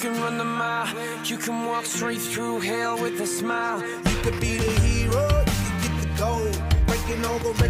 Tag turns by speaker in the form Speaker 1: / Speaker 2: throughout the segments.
Speaker 1: Can run the mile. You can walk straight through hell with a smile.
Speaker 2: You could be the hero, you could get the gold. Breaking all the records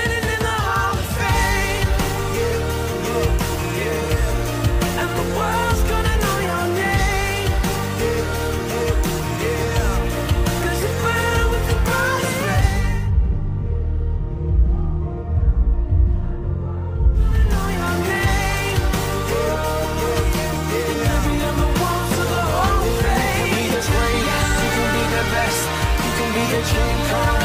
Speaker 1: Trên